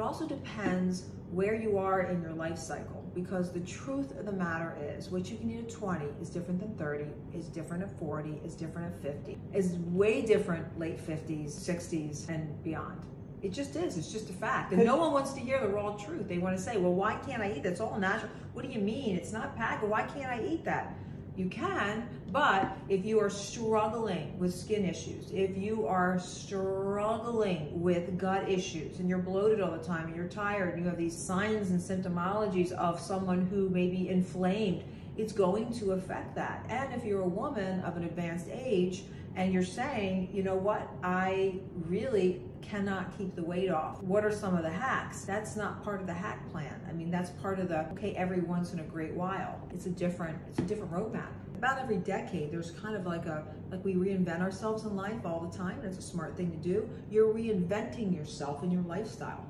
It also depends where you are in your life cycle because the truth of the matter is what you can eat at 20 is different than 30, is different at 40, is different at 50, is way different late 50s, 60s, and beyond. It just is. It's just a fact. And no one wants to hear the raw truth. They want to say, well, why can't I eat that? It's all natural. What do you mean? It's not packed. Why can't I eat that? You can, but if you are struggling with skin issues, if you are struggling with gut issues and you're bloated all the time and you're tired, and you have these signs and symptomologies of someone who may be inflamed, it's going to affect that. And if you're a woman of an advanced age and you're saying, you know what, I really cannot keep the weight off. What are some of the hacks? That's not part of the hack plan. I mean, that's part of the, okay, every once in a great while. It's a different, it's a different roadmap. About every decade, there's kind of like a, like we reinvent ourselves in life all the time, and it's a smart thing to do. You're reinventing yourself and your lifestyle.